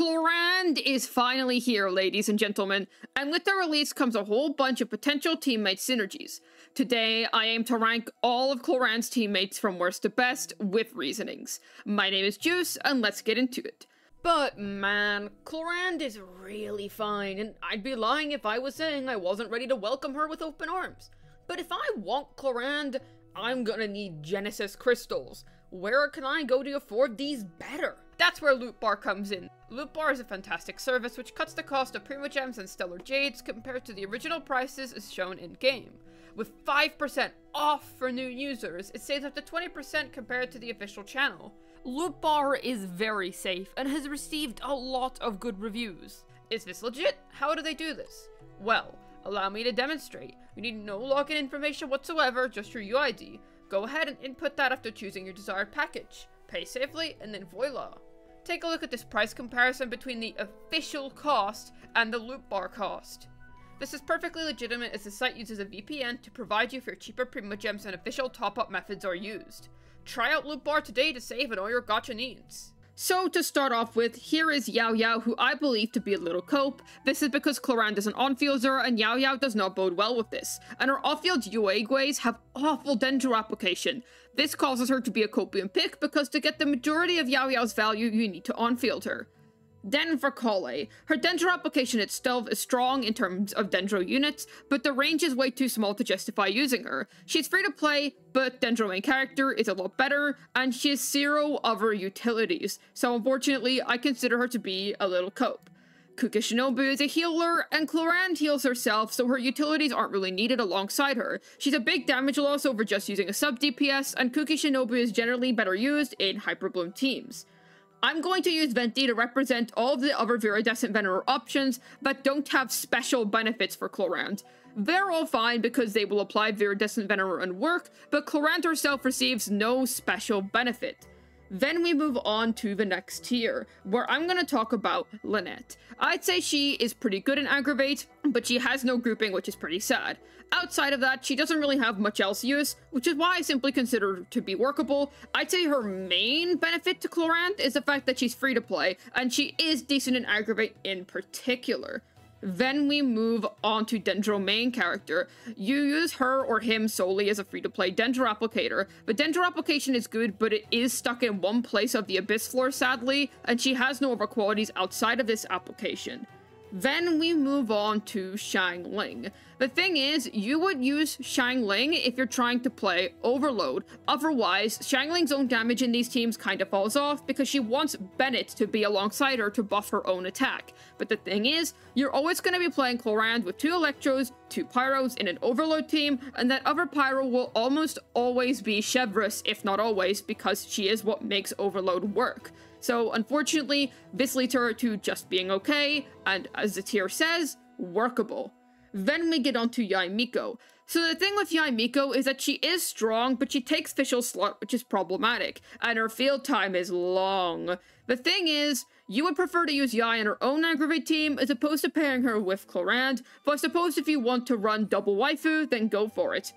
Clorinde is finally here, ladies and gentlemen, and with the release comes a whole bunch of potential teammate synergies. Today, I aim to rank all of Clorinde's teammates from worst to best with reasonings. My name is Juice, and let's get into it. But man, Clorinde is really fine, and I'd be lying if I was saying I wasn't ready to welcome her with open arms. But if I want Clorinde, I'm gonna need Genesis crystals. Where can I go to afford these better? That's where Loot Bar comes in. Loot Bar is a fantastic service which cuts the cost of Primogems and Stellar Jades compared to the original prices as shown in-game. With 5% off for new users, it saves up to 20% compared to the official channel. Loot Bar is very safe and has received a lot of good reviews. Is this legit? How do they do this? Well, allow me to demonstrate. You need no login information whatsoever, just your UID. Go ahead and input that after choosing your desired package. Pay safely, and then voila. Take a look at this price comparison between the official cost and the loot bar cost. This is perfectly legitimate as the site uses a VPN to provide you for cheaper Primogems and official top-up methods are used. Try out Loot Bar today to save on all your gacha needs. So to start off with, here is Yao Yao, who I believe to be a little cope. This is because Clorinde is an on-fielder, and Yao Yao does not bode well with this. And her off-field Yueguis have awful Dendro application. This causes her to be a copium pick, because to get the majority of Yao Yao's value, you need to on-field her. Then for Collei. Her Dendro application itself is strong in terms of Dendro units, but the range is way too small to justify using her. She's free to play, but Dendro main character is a lot better, and she has zero other utilities, so unfortunately I consider her to be a little cope. Kuki Shinobu is a healer, and Clorinde heals herself, so her utilities aren't really needed alongside her. She's a big damage loss over just using a sub DPS, and Kuki Shinobu is generally better used in Hyperbloom teams. I'm going to use Venti to represent all of the other Viridescent Venerer options that don't have special benefits for Clorinde. They're all fine because they will apply Viridescent Venerer and work, but Clorinde herself receives no special benefit. Then we move on to the next tier, where I'm going to talk about Lynette. I'd say she is pretty good in Aggravate, but she has no grouping, which is pretty sad. Outside of that, she doesn't really have much else use, which is why I simply consider her to be workable. I'd say her main benefit to Clorinde is the fact that she's free to play, and she is decent in Aggravate in particular. Then we move on to Dendro main character. You use her or him solely as a free-to-play Dendro applicator. The Dendro application is good, but it is stuck in one place of the Abyss floor sadly, and she has no other qualities outside of this application. Then we move on to Xiangling. The thing is, you would use Xiangling if you're trying to play Overload. Otherwise, Xiangling's own damage in these teams kind of falls off because she wants Bennett to be alongside her to buff her own attack. But the thing is, you're always going to be playing Clorinde with two Electros, two Pyros in an Overload team, and that other Pyro will almost always be Chevreuse, if not always, because she is what makes Overload work. So unfortunately, this leads her to just being okay, and as the tier says, workable. Then we get on to Yae Miko. So the thing with Yae Miko is that she is strong, but she takes Fischl slot, which is problematic, and her field time is long. The thing is, you would prefer to use Yae in her own aggravate team as opposed to pairing her with Clorinde, but I suppose if you want to run double waifu, then go for it.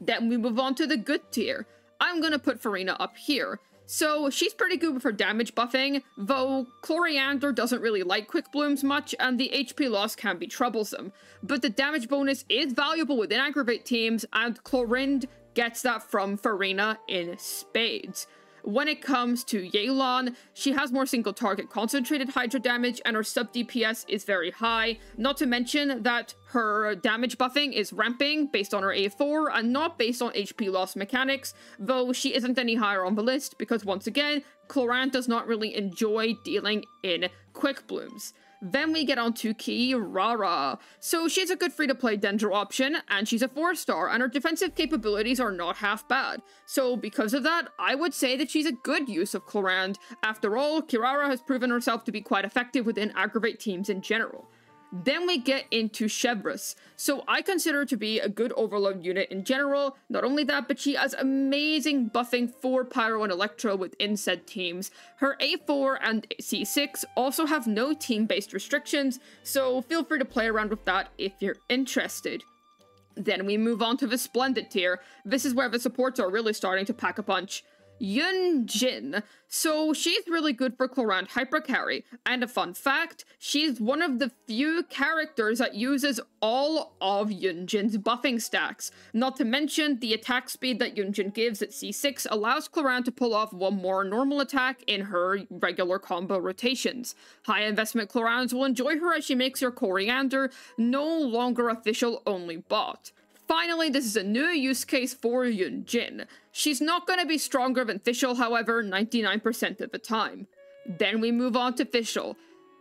Then we move on to the good tier. I'm gonna put Furina up here. So she's pretty good with her damage buffing, though Clorinde doesn't really like quick blooms much and the HP loss can be troublesome. But the damage bonus is valuable within aggravate teams and Clorinde gets that from Furina in spades. When it comes to Yelan, she has more single target concentrated Hydro damage and her sub DPS is very high, not to mention that her damage buffing is ramping based on her A4 and not based on HP loss mechanics, though she isn't any higher on the list because once again, Clorinde does not really enjoy dealing in quick blooms. Then we get on to Kirara. So she's a good free-to-play Dendro option, and she's a 4-star, and her defensive capabilities are not half bad. So because of that, I would say that she's a good use of Clorinde. After all, Kirara has proven herself to be quite effective within aggravate teams in general. Then we get into Chevreuse. So I consider to be a good overload unit in general. Not only that, but she has amazing buffing for Pyro and Electro within said teams. Her A4 and C6 also have no team-based restrictions, so feel free to play around with that if you're interested. Then we move on to the Splendid tier. This is where the supports are really starting to pack a punch. Yun Jin. So she's really good for Clorinde Hyper Carry. And a fun fact, she's one of the few characters that uses all of Yun Jin's buffing stacks. Not to mention, the attack speed that Yun Jin gives at C6 allows Clorinde to pull off one more normal attack in her regular combo rotations. High investment Clorindes will enjoy her as she makes her Clorinde no longer official only bot. Finally, this is a new use case for Yun Jin. She's not going to be stronger than Fischl, however, 99% of the time. Then we move on to Fischl.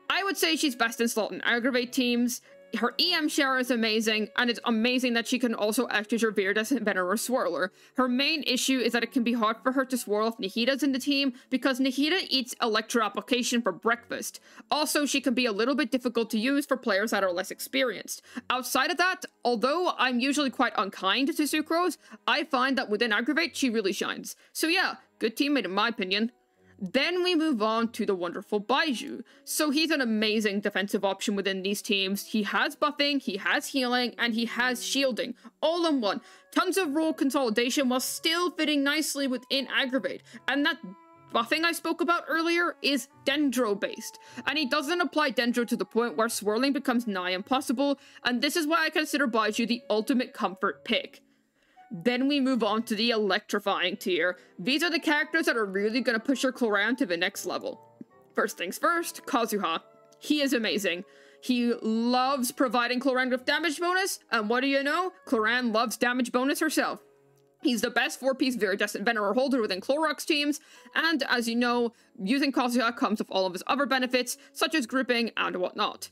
I would say she's best in slot and aggravate teams, her EM share is amazing, and it's amazing that she can also act as your Viridescent Venerer Swirler. Her main issue is that it can be hard for her to swirl if Nahida's in the team, because Nahida eats Electro Application for breakfast. Also, she can be a little bit difficult to use for players that are less experienced. Outside of that, although I'm usually quite unkind to Sucrose, I find that within Aggravate, she really shines. So yeah, good teammate in my opinion. Then we move on to the wonderful Baizhu. So he's an amazing defensive option within these teams. He has buffing, he has healing, and he has shielding, all in one. Tons of role consolidation while still fitting nicely within Aggravate. And that buffing I spoke about earlier is Dendro based, and he doesn't apply Dendro to the point where swirling becomes nigh impossible, and this is why I consider Baizhu the ultimate comfort pick. Then we move on to the electrifying tier. These are the characters that are really going to push your Clorinde to the next level. First things first, Kazuha. He is amazing. He loves providing Clorinde with damage bonus, and what do you know? Clorinde loves damage bonus herself. He's the best 4-piece Viridescent Venerer holder within Clorinde teams, and as you know, using Kazuha comes with all of his other benefits, such as gripping and whatnot.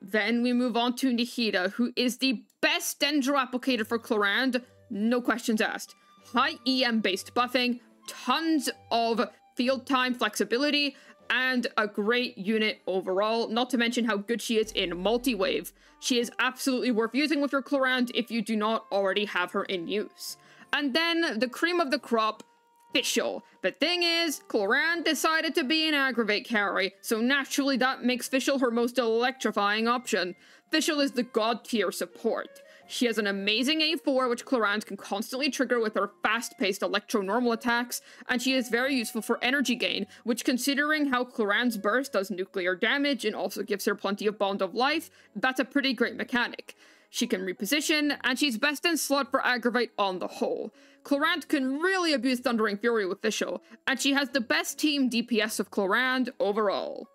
Then we move on to Nahida, who is the best Dendro applicator for Clorinde, no questions asked. High EM based buffing, tons of field time flexibility, and a great unit overall, not to mention how good she is in multi-wave. She is absolutely worth using with your Clorinde if you do not already have her in use. And then the cream of the crop, Fischl. The thing is, Clorinde decided to be an aggravate carry, so naturally that makes Fischl her most electrifying option. Fischl is the god tier support. She has an amazing A4, which Clorinde can constantly trigger with her fast-paced electro-normal attacks, and she is very useful for energy gain, which considering how Clorinde's burst does nuclear damage and also gives her plenty of bond of life, that's a pretty great mechanic. She can reposition, and she's best in slot for Aggravate on the whole. Clorinde can really abuse Thundering Fury with Fischl, and she has the best team DPS of Clorinde overall.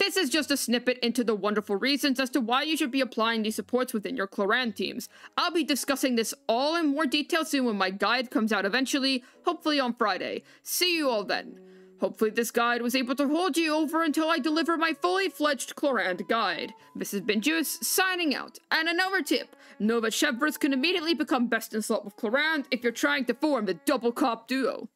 This is just a snippet into the wonderful reasons as to why you should be applying these supports within your Clorinde teams. I'll be discussing this all in more detail soon when my guide comes out eventually, hopefully on Friday. See you all then. Hopefully this guide was able to hold you over until I deliver my fully fledged Clorinde guide. This has been Juice, signing out. And another tip, that Chevreuse can immediately become best in slot with Clorinde if you're trying to form the double cop duo.